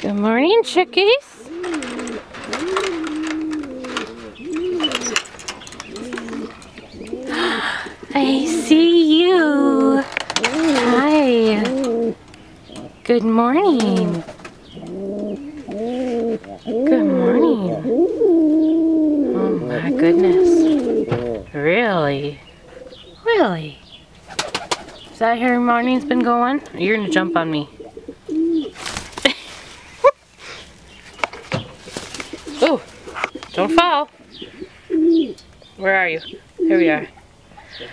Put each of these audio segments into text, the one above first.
Good morning, chickies. I see you. Hi. Good morning. Good morning. Oh my goodness. Really? Really? Is that how your morning's been going? You're gonna jump on me. oh, don't fall. Where are you? Here we are.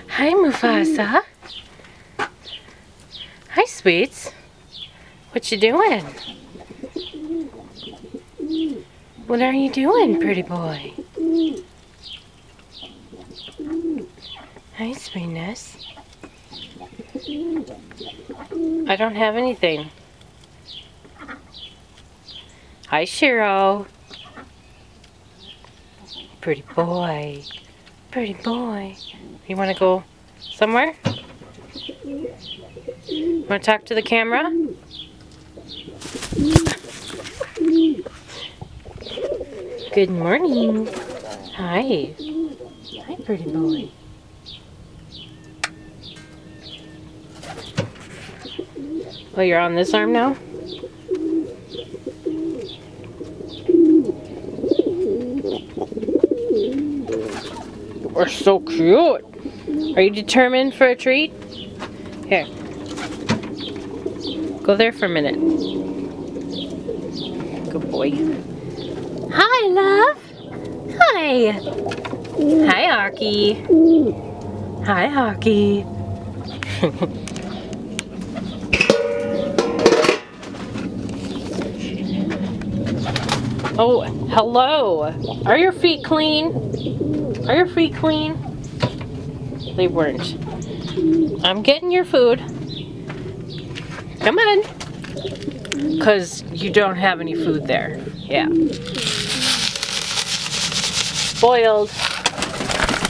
Hi, Mufasa. Hi, sweets. What you doing? What are you doing, pretty boy? Hi, sweetness. I don't have anything. Hi, Shiro. Pretty boy. Pretty boy. You want to go somewhere? Want to talk to the camera? Good morning. Hi. Hi, pretty boy. Oh, you're on this arm now? We're so cute. Are you determined for a treat? Here. Go there for a minute. Good boy. Hi, love. Hi. Hi, Hockey. Hi, Hockey. oh, hello. Are your feet clean? Are your feet clean? They weren't. I'm getting your food. Come on. Because you don't have any food there. Yeah. Spoiled.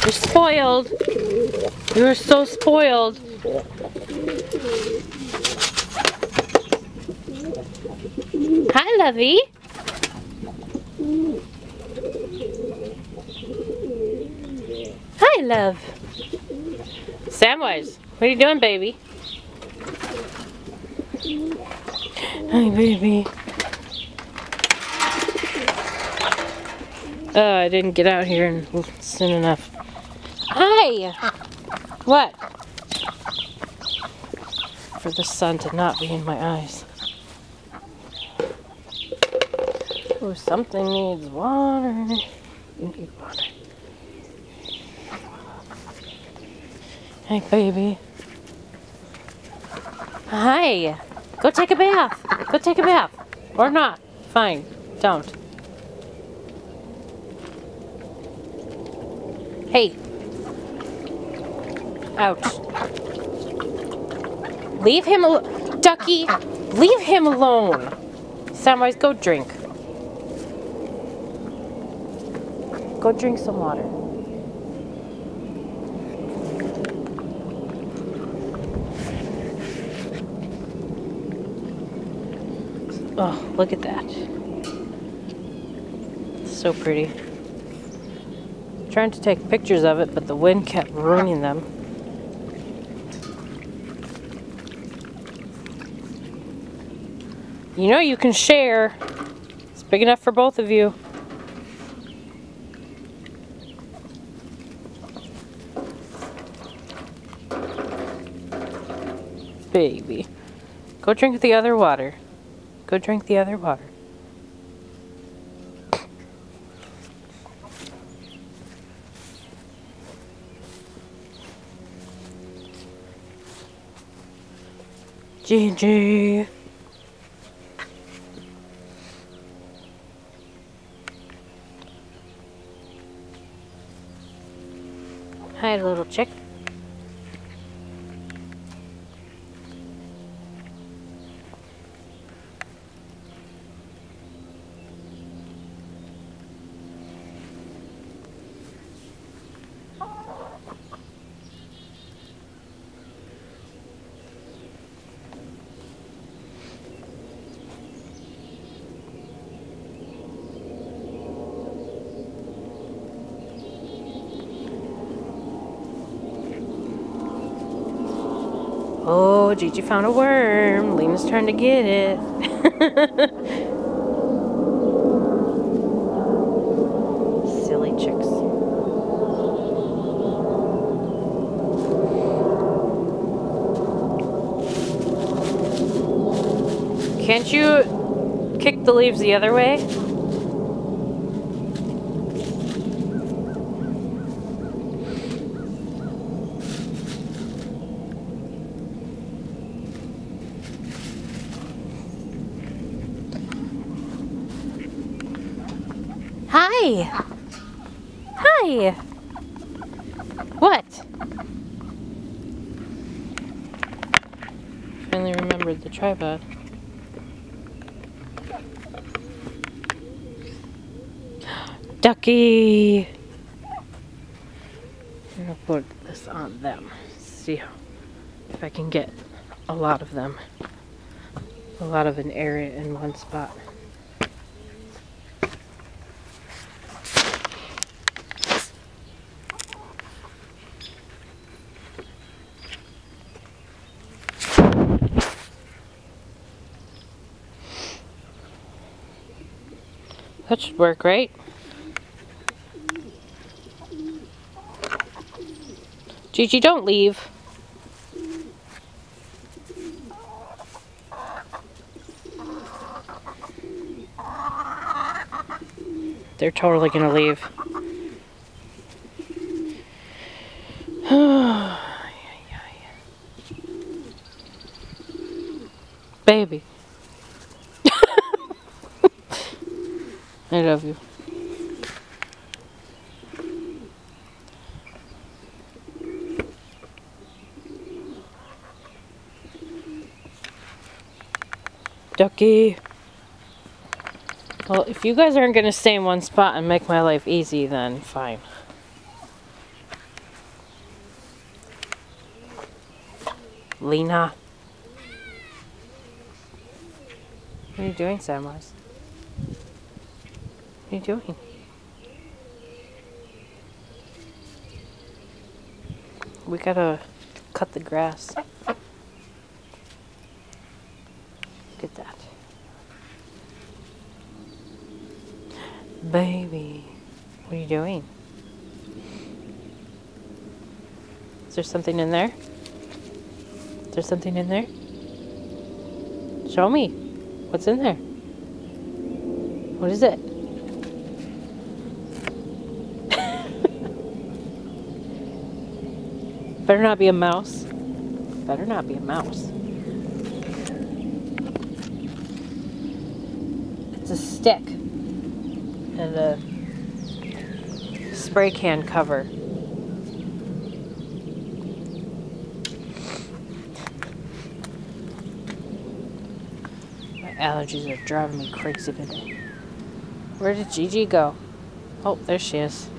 You're spoiled. You are so spoiled. Hi, Lovey. Hi, love. Samwise, what are you doing, baby? Hi, baby. Oh, I didn't get out here and soon enough. Hi! What? For the sun to not be in my eyes. Oh, something needs water. You need water. Hey, baby. Hi. Go take a bath. Go take a bath. Or not. Fine. Don't. Hey. Ouch. Leave him alone. Ducky, leave him alone. Samwise, go drink. Go drink some water. Oh, look at that. So pretty. Trying to take pictures of it, but the wind kept ruining them. You know you can share. It's big enough for both of you. Baby. Go drink the other water. Go drink the other water. Gigi. Oh, Gigi found a worm. Lena's trying to get it. Silly chicks. Can't you kick the leaves the other way? Hi. Hi. What? Finally remembered the tripod. Ducky! I'm gonna put this on them. See if I can get a lot of them. A lot of an area in one spot. That should work, right? Gigi, don't leave. They're totally gonna leave. Baby. I love you. Ducky. Well, if you guys aren't going to stay in one spot and make my life easy, then fine. Lena. What are you doing, Samwise? You doing? We gotta cut the grass. Look at that. Baby, what are you doing? Is there something in there? Is there something in there? Show me. What's in there? What is it? Better not be a mouse. Better not be a mouse. It's a stick and a spray can cover. My allergies are driving me crazy today. Where did Gigi go? Oh, there she is.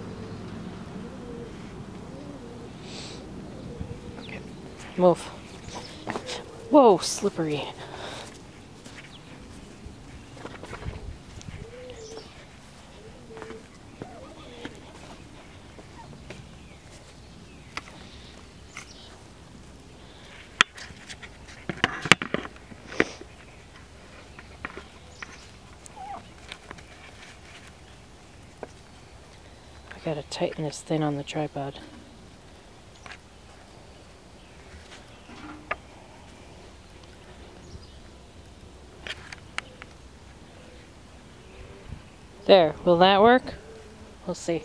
Move. Whoa, slippery. I gotta tighten this thing on the tripod. There, will that work? We'll see.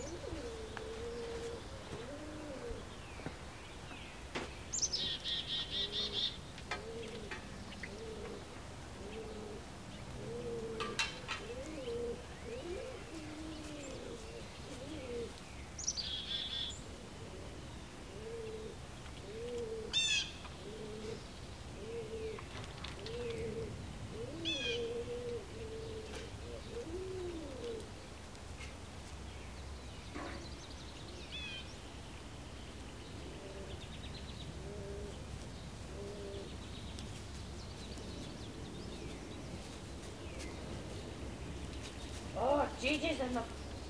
pages in the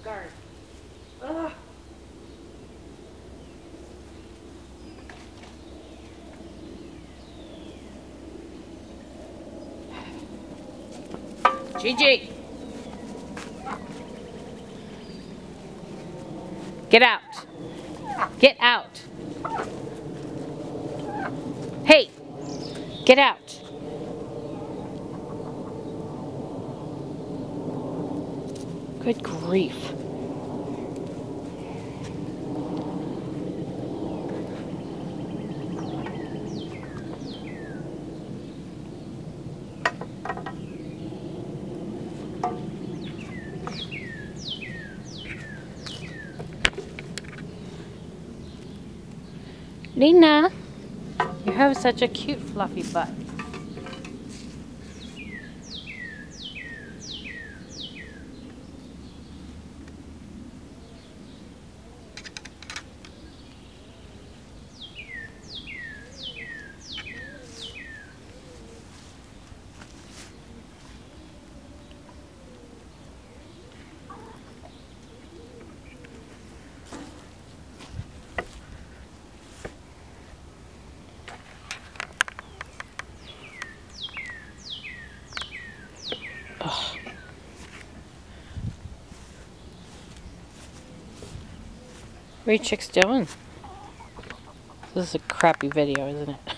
garden. Ugh. Gigi. Get out. Get out. Hey, get out. Good grief. Lena, you have such a cute fluffy butt. What are you chicks doing? This is a crappy video, isn't it?